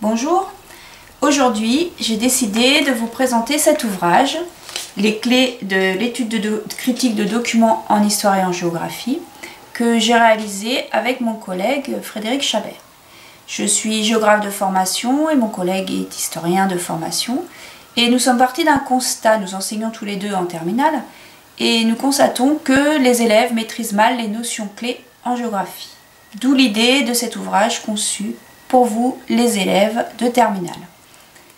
Bonjour, aujourd'hui j'ai décidé de vous présenter cet ouvrage, Les clés de l'étude de critique de documents en histoire et en géographie, que j'ai réalisé avec mon collègue Frédéric Chabert. Je suis géographe de formation et mon collègue est historien de formation. Et nous sommes partis d'un constat, nous enseignons tous les deux en terminale, et nous constatons que les élèves maîtrisent mal les notions clés en géographie. D'où l'idée de cet ouvrage conçu pour vous, les élèves de terminale.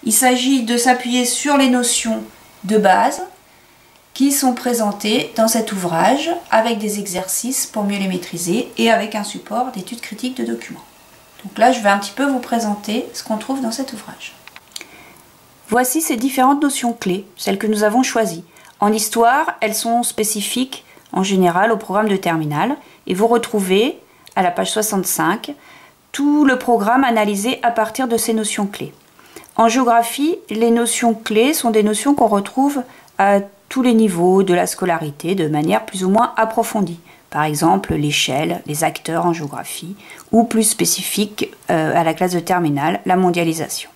Il s'agit de s'appuyer sur les notions de base qui sont présentées dans cet ouvrage avec des exercices pour mieux les maîtriser et avec un support d'études critiques de documents. Donc là, je vais un petit peu vous présenter ce qu'on trouve dans cet ouvrage. Voici ces différentes notions clés, celles que nous avons choisies. En histoire, elles sont spécifiques en général au programme de terminale et vous retrouvez à la page 65 tout le programme analysé à partir de ces notions clés. En géographie, les notions clés sont des notions qu'on retrouve à tous les niveaux de la scolarité de manière plus ou moins approfondie. Par exemple, l'échelle, les acteurs en géographie, ou plus spécifique euh, à la classe de terminale, la mondialisation.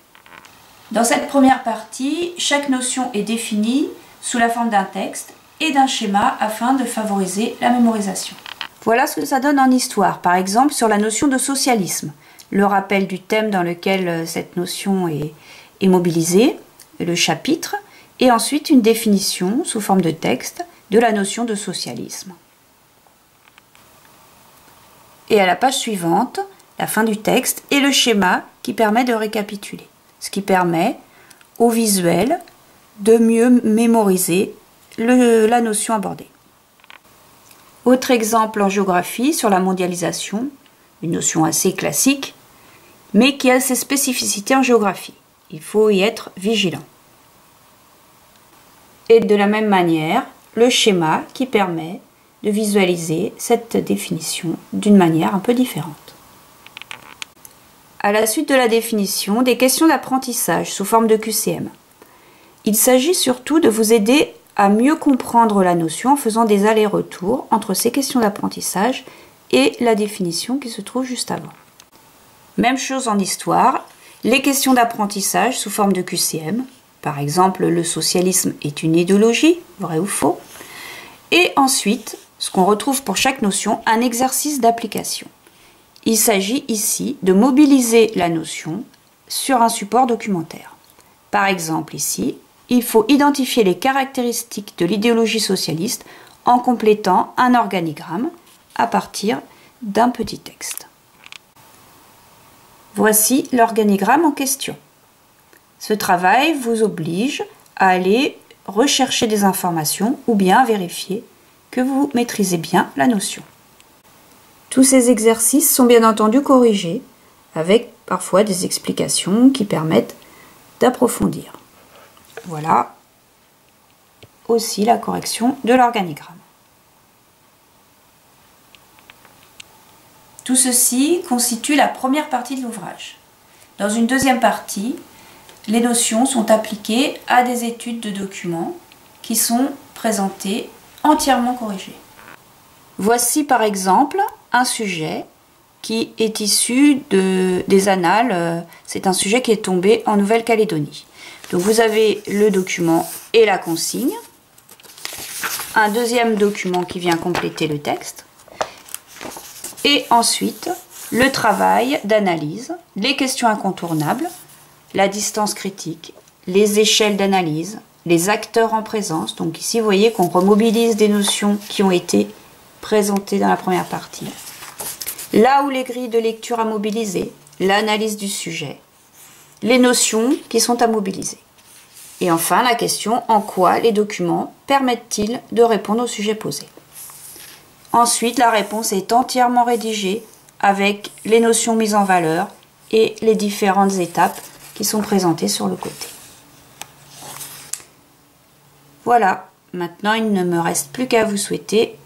Dans cette première partie, chaque notion est définie sous la forme d'un texte et d'un schéma afin de favoriser la mémorisation. Voilà ce que ça donne en histoire, par exemple sur la notion de socialisme, le rappel du thème dans lequel euh, cette notion est, mobilisée, le chapitre, et ensuite une définition sous forme de texte de la notion de socialisme. Et à la page suivante, la fin du texte et le schéma qui permet de récapituler, ce qui permet au visuel de mieux mémoriser la notion abordée. Autre exemple en géographie sur la mondialisation, une notion assez classique, mais qui a ses spécificités en géographie. Il faut y être vigilant. Et de la même manière, le schéma qui permet de visualiser cette définition d'une manière un peu différente. À la suite de la définition, des questions d'apprentissage sous forme de QCM. Il s'agit surtout de vous aider à mieux comprendre la notion en faisant des allers-retours entre ces questions d'apprentissage et la définition qui se trouve juste avant. Même chose en histoire, les questions d'apprentissage sous forme de QCM, par exemple le socialisme est une idéologie, vrai ou faux, et ensuite, ce qu'on retrouve pour chaque notion, un exercice d'application. Il s'agit ici de mobiliser la notion sur un support documentaire. Par exemple ici, il faut identifier les caractéristiques de l'idéologie socialiste en complétant un organigramme à partir d'un petit texte. Voici l'organigramme en question. Ce travail vous oblige à aller rechercher des informations ou bien vérifier que vous maîtrisez bien la notion. Tous ces exercices sont bien entendu corrigés avec parfois des explications qui permettent d'approfondir. Voilà aussi la correction de l'organigramme. Tout ceci constitue la première partie de l'ouvrage. Dans une deuxième partie, les notions sont appliquées à des études de documents qui sont présentées entièrement corrigées. Voici par exemple un sujet qui est issu de, des annales. C'est un sujet qui est tombé en Nouvelle-Calédonie. Donc vous avez le document et la consigne. Un deuxième document qui vient compléter le texte. Et ensuite, le travail d'analyse, les questions incontournables, la distance critique, les échelles d'analyse, les acteurs en présence. Donc ici, vous voyez qu'on remobilise des notions qui ont été présentées dans la première partie. Là où les grilles de lecture à mobiliser, l'analyse du sujet, les notions qui sont à mobiliser. Et enfin, la question en quoi les documents permettent-ils de répondre au sujet posé Ensuite, la réponse est entièrement rédigée avec les notions mises en valeur et les différentes étapes qui sont présentées sur le côté. Voilà, maintenant il ne me reste plus qu'à vous souhaiter